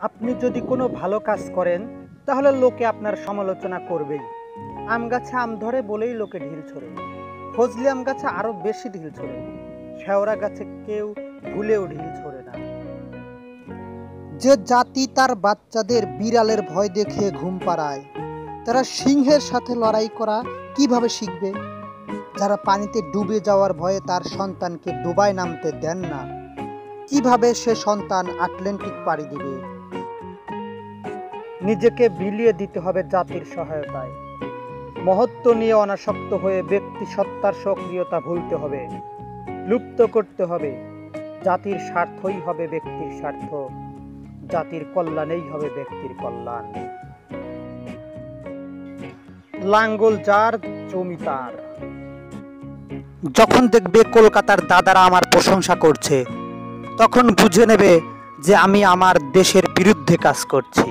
আপনি যদি কোনো ভালো কাজ করেন, তাহলে লোকে আপনার সমালোচনা করবেই। আম গাছে আম ধরে বলেই লোকে ঢিল ছোড়ে। ফজলি আম গাছে আরও বেশি ঢিল ছোড়ে। শেওড়া গাছে কেউ ভুলেও ঢিল ছোড়ে না। যে জাতি তার বাচ্চাদের বিড়ালের ভয় দেখে ঘুম পাড়ায়, তারা সিংহের সাথে লড়াই করা কীভাবে শিখবে? যারা পানিতে ডুবে যাওয়ার ভয়ে তার সন্তানকে ডুবায় নামতে দেন না, কীভাবে সে সন্তান আটলান্টিক পাড়ি দিবে? নিজেকে বিলিয়ে দিতে হবে জাতির সহায়তায়। মহত্ব নিয়ে অনাসক্ত হয়ে ব্যক্তি সত্তার সক্রিয়তা ভুলতে হবে, লুপ্ত করতে হবে। জাতির স্বার্থই হবে ব্যক্তির স্বার্থ, জাতির কল্যাণেই হবে ব্যক্তির কল্যাণ। লাঙ্গল যার, জমি তার। যখন দেখবে কলকাতার দাদারা আমার প্রশংসা করছে, তখন বুঝে নেবে যে আমি আমার দেশের বিরুদ্ধে কাজ করছি।